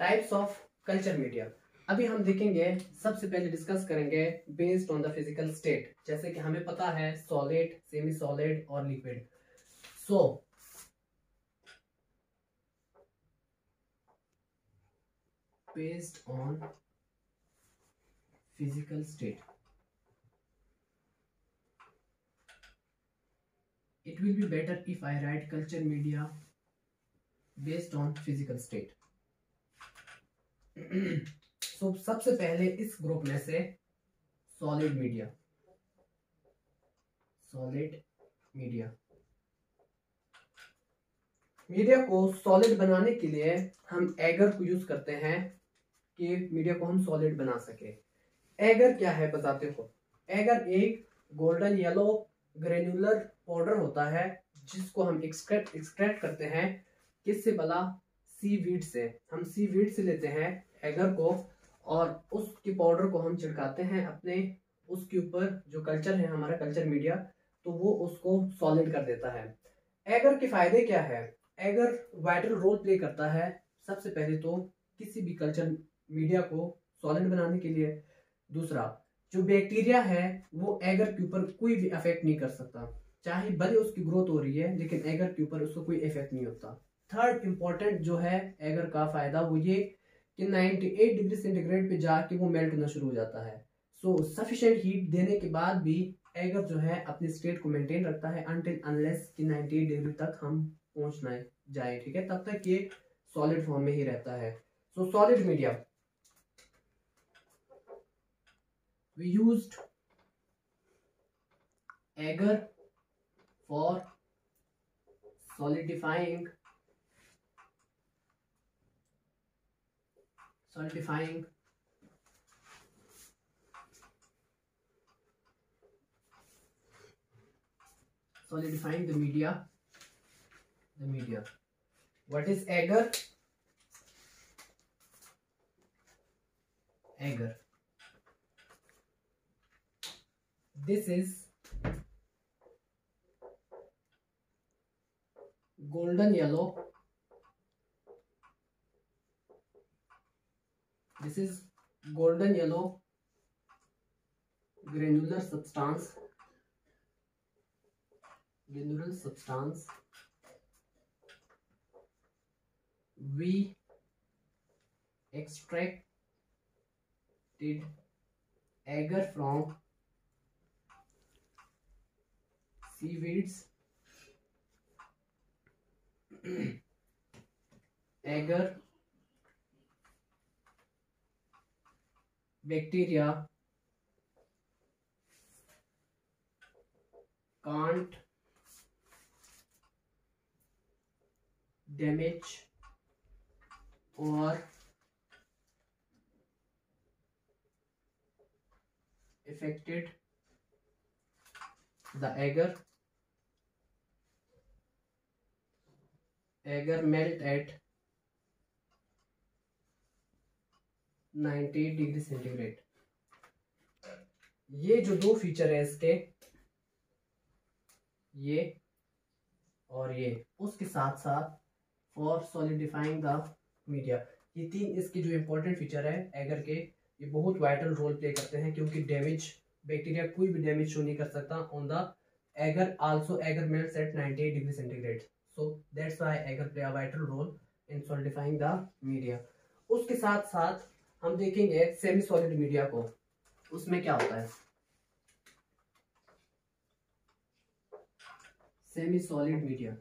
Types of culture media अभी हम देखेंगे, सबसे पहले डिस्कस करेंगे based on the physical state जैसे कि हमें पता है सॉलिड सेमी सॉलिड और liquid so based on physical state it will be better if I write culture media based on physical state. So, सबसे पहले इस ग्रुप में से solid media solid media media को सॉलिड बनाने के लिए हम एगर को यूज़ करते हैं कि मीडिया को हम सॉलिड बना सके। एगर क्या है बताते हो? एगर एक गोल्डन येलो ग्रेनुलर पाउडर होता है, जिसको हम एक्सट्रैक्ट एक्सट्रैक्ट करते हैं, किससे बला सी वीड से। हम सी वीड से लेते हैं एगर को और उसके पाउडर को हम छिड़काते हैं अपने उसके ऊपर जो कल्चर है, हमारा कल्चर मीडिया तो वो उसको सॉलिड कर देता है। एगर के फ़ायदे क्या है? एगर वाइटल रोल प्ले करता है सबसे पहले तो किसी भी कल्चर मीडिया को सॉलिड बनाने के लिए। दूसरा, जो बैक्टीरिया है, वो एगर के ऊपर कोई भी अफेक्ट नहीं कर सकता। चाहे भले उसकी ग्रोथ हो रही है, लेकिन एगर के ऊपर उसको कोई इफ़ेक्ट नहीं होता। थर्ड इंपॉर्टेंट जो है एगर का फ़ायदा वो ये कि 98 डिग्री सेंटीग्रेड पे जाके वो मेल्ट होना शुरू हो जाता है। सो so, सफिशिएंट हीट देने के बाद भी एगर जो है अपनी स्टेट को मेंटेन रखता है अनटिल अनलेस कि 98 डिग्री तक हम पहुँचना जाए ठीक है? तब तक ये सॉलिड फॉर्म में ही रहता है। So solid media we used agar for solidifying solidifying. Solidifying the media. The media. What is agar agar this is golden yellow this is golden yellow granular substance granular substance we extracted agar from seaweeds agar bacteria can't damage और affected the agar agar melt at 90 degree centigrade. ये जो दो feature है इसके, ये और ये, उसके साथ साथ फॉर सॉलिडिफाइंग द मीडिया ये तीन इसके जो इंपॉर्टेंट फीचर है एगर के, ये बहुत वाइटल रोल प्ले करते हैं, क्योंकि डैमेज बैक्टीरिया कोई भी डैमेज शो नहीं कर सकता on the agar also agar melts at 98 degree centigrade. So, that's why agar play a vital role in solidifying the media उसके साथ साथ हम देखेंगे सेमी सॉलिड मीडिया को। उसमें क्या होता है? Semi solid media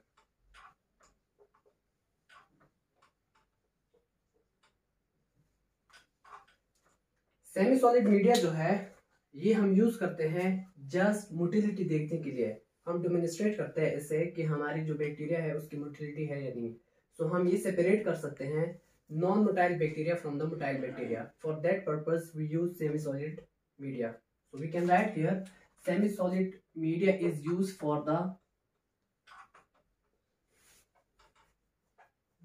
semi solid media जो है ये हम यूज़ करते हैं जस्ट मोटिलिटी देखने के लिए। हम डिमोनिस्ट्रेट करते हैं इससे कि हमारी जो बैक्टीरिया है उसकी मोटिलिटी है या नहीं। सो so, हम ये सेपरेट कर सकते हैं non-motile bacteria from the motile bacteria. For that purpose, we use semi-solid media. So we can write here, semi-solid media is used for the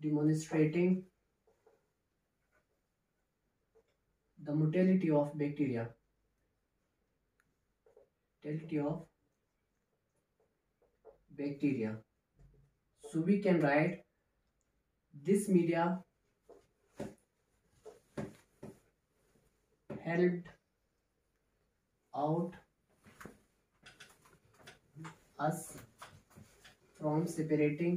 demonstrating the motility of bacteria. Motility of bacteria. So we can write this media helped out us from separating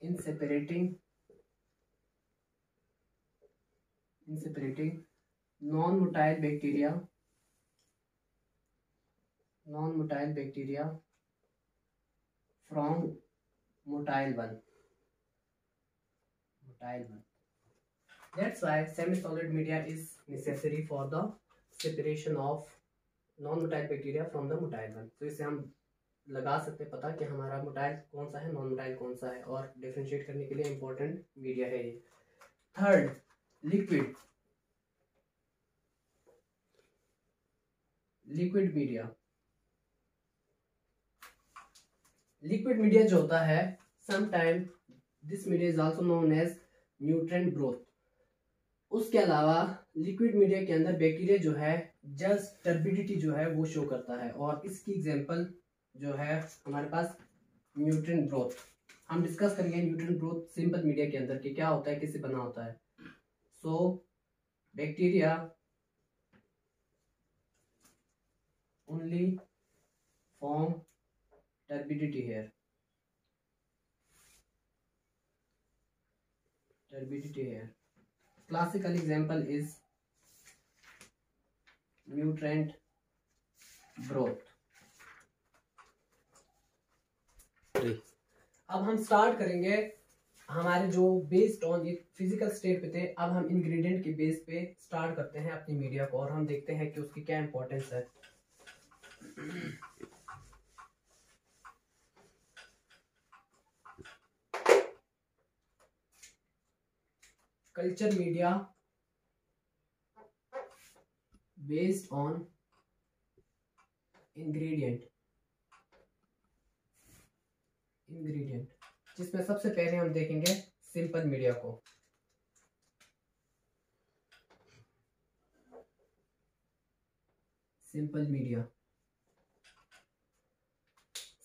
in separating in separating non-motile bacteria non-motile bacteria from motile one motile one that's why semi-solid media is necessary for the separation of non-motile bacteria from the motile one. तो इसे हम लगा सकते पता कि हमारा motile कौन सा है मोटाइल कौन सा है, और डिफ्रेंशिएट करने के लिए इंपॉर्टेंट मीडिया है ये। Third liquid liquid media liquid media जो होता है sometime this media is also known as nutrient broth उसके अलावा लिक्विड मीडिया के अंदर बैक्टीरिया जो है जस्ट टर्बिडिटी जो है, वो शो करता है। और इसकी एग्जांपल जो है, हमारे पास न्यूट्रन ब्रोथ हम डिस्कस करेंगे न्यूट्रन ब्रोथ सिंपल मीडिया के अंदर कि क्या होता है, किससे बना होता है। So bacteria only form turbidity here turbidity here classical example is nutrient broth अब हम स्टार्ट करेंगे हमारे जो बेस्ड ऑन एक फ़िज़िकल स्टेट पे थे अब हम इंग्रेडिएंट के बेस पे स्टार्ट करते हैं अपनी मीडिया को और हम देखते हैं कि उसकी क्या इंपॉर्टेंस है। Culture media based on ingredient ingredient जिसमें सबसे पहले हम देखेंगे सिंपल मीडिया को। सिंपल मीडिया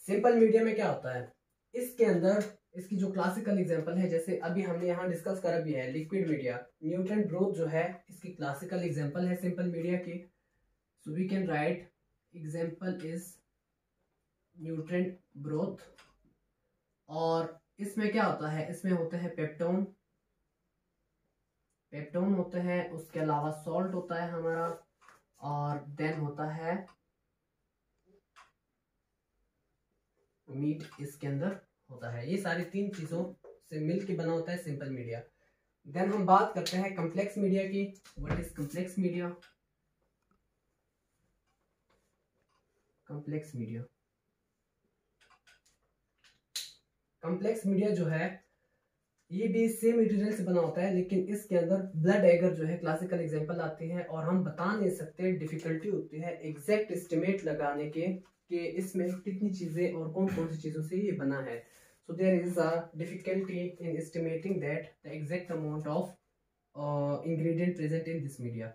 सिंपल मीडिया में क्या होता है? इसके अंदर इसकी जो क्लासिकल एग्जांपल है, जैसे अभी हमने यहाँ डिस्कस करा भी है लिक्विड मीडिया न्यूट्रन ग्रोथ जो है, इसकी क्लासिकल एग्जांपल है सिंपल मीडिया की। So we can write example is nutrient growth और इसमें क्या होता है? इसमें होते हैं पेप्टोन पेप्टोन होते हैं, उसके अलावा सॉल्ट होता है हमारा और देन होता है मीट इसके अंदर। होता है। ये सारी तीन चीज़ों से मिल के बना होता है सिंपल मीडिया देन हम बात करते हैं कम्प्लेक्स मीडिया की। What is complex media complex media complex media जो है, ये भी सेम मटेरियल से बना होता है, लेकिन इसके अंदर ब्लड एगर जो है क्लासिकल एग्जांपल आते हैं और हम बता नहीं सकते डिफिकल्टी होती है एग्जैक्ट एस्टिमेट लगाने के, कि इसमें कितनी चीज़ें और कौन कौन सी चीज़ों से ये बना है। So there is a difficulty in estimating that the exact amount of uh, ingredient present in this media.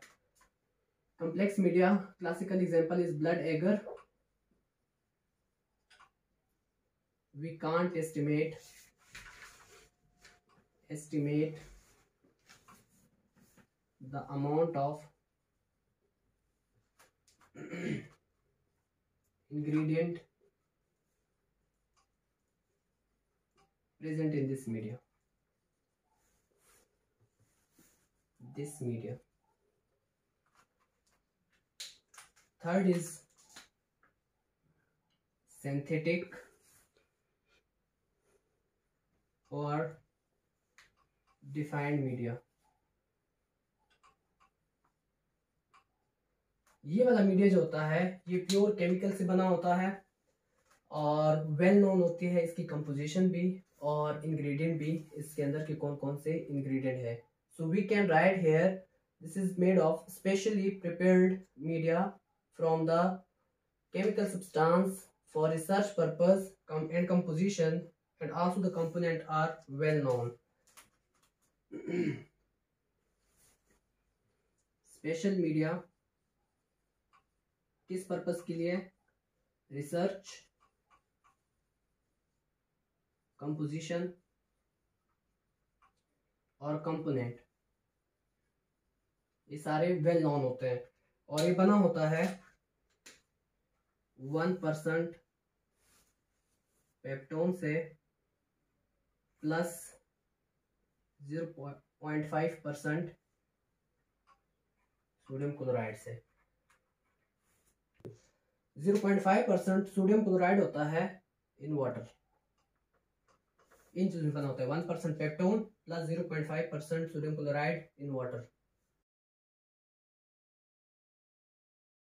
Complex media, classical example is blood agar. We can't estimate estimate the amount of ingredient present in this media this media third is synthetic or defined media ये वाला media जो होता है ये pure chemical से बना होता है और वेल नोन होती है इसकी कंपोजिशन भी और इंग्रेडिएंट भी इसके अंदर के कौन कौन से इंग्रेडिएंट है। So we can write here this is made of specially prepared media from the chemical substance for research purpose and composition and also the component are well known special media किस purpose के लिए? Research composition और component ये सारे well known होते हैं। और ये बना होता है वन परसेंट पेप्टोन से plus zero point five percent sodium chloride से। Zero point five percent sodium chloride होता है इन वाटर इन चीज़ों का होता है one percent peptone plus zero point five percent sodium chloride in water